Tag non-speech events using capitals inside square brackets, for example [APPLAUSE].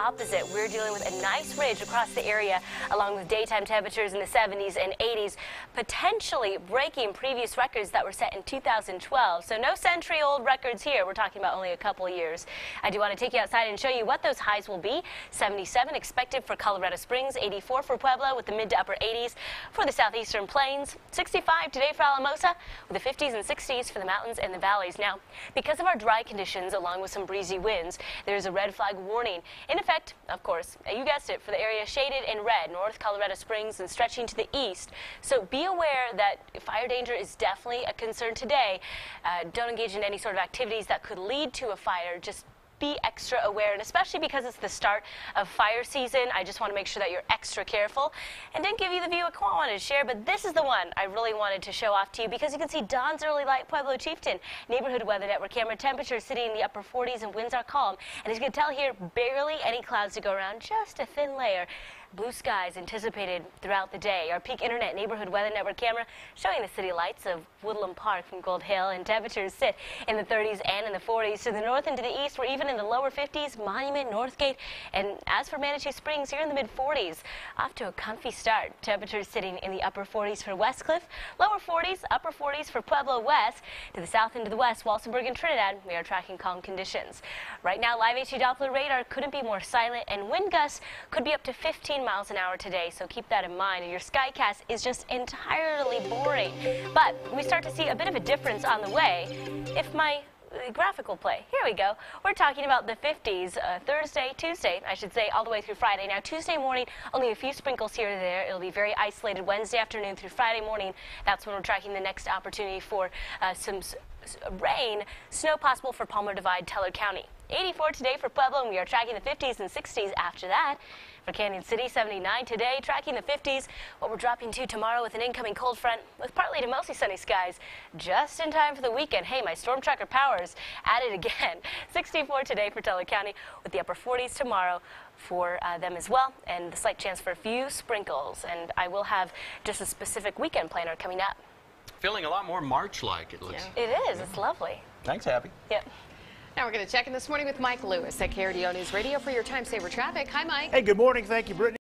opposite. We're dealing with a nice ridge across the area, along with daytime temperatures in the 70s and 80s, potentially breaking previous records that were set in 2012. So no century-old records here. We're talking about only a couple years. I do want to take you outside and show you what those highs will be. 77 expected for Colorado Springs, 84 for Pueblo with the mid to upper 80s for the southeastern plains, 65 today for Alamosa with the 50s and 60s for the mountains and the valleys. Now, because of our dry conditions along with some breezy winds, there's a red flag warning in effect, of course, you guessed it, for the area shaded in red, North Colorado Springs and stretching to the east. So be aware that fire danger is definitely a concern today. Uh, don't engage in any sort of activities that could lead to a fire. Just be extra aware, and especially because it's the start of fire season, I just want to make sure that you're extra careful. And didn't give you the view I wanted to share, but this is the one I really wanted to show off to you because you can see Don's Early Light Pueblo Chieftain. Neighborhood Weather Network camera temperatures sitting in the upper 40s and winds are calm. And as you can tell here, barely any clouds to go around, just a thin layer. Blue skies anticipated throughout the day. Our Peak Internet Neighborhood Weather Network camera showing the city lights of Woodland Park from Gold Hill and temperatures sit in the 30s and in the 40s. To the north and to the east, we're even in the lower 50s, Monument, Northgate, and as for Manitou Springs, you're in the mid 40s. Off to a comfy start. Temperatures sitting in the upper 40s for Westcliffe, lower 40s, upper 40s for Pueblo West. To the south and to the west, Walsenburg and Trinidad, we are tracking calm conditions. Right now, live HE Doppler radar couldn't be more silent, and wind gusts could be up to 15 miles an hour today, so keep that in mind. Your skycast is just entirely boring. But we start to see a bit of a difference on the way. If my uh, graphical play. Here we go. We're talking about the 50s uh, Thursday, Tuesday, I should say, all the way through Friday. Now, Tuesday morning, only a few sprinkles here or there. It'll be very isolated Wednesday afternoon through Friday morning. That's when we're tracking the next opportunity for uh, some rain, snow possible for Palmer Divide, Teller County. 84 today for Pueblo, and we are tracking the 50s and 60s after that. For Cañon City, 79 today, tracking the 50s. What we're dropping to tomorrow with an incoming cold front with partly to mostly sunny skies. Just in time for the weekend. Hey, my storm tracker powers at it again. [LAUGHS] 64 today for Teller County with the upper 40s tomorrow for uh, them as well, and the slight chance for a few sprinkles. And I will have just a specific weekend planner coming up. Feeling a lot more March-like, it looks. Yeah. It is. It's lovely. Thanks, Abby. Yep. Now we're going to check in this morning with Mike Lewis at KRDO News Radio for your time saver traffic. Hi, Mike. Hey, good morning. Thank you, Brittany.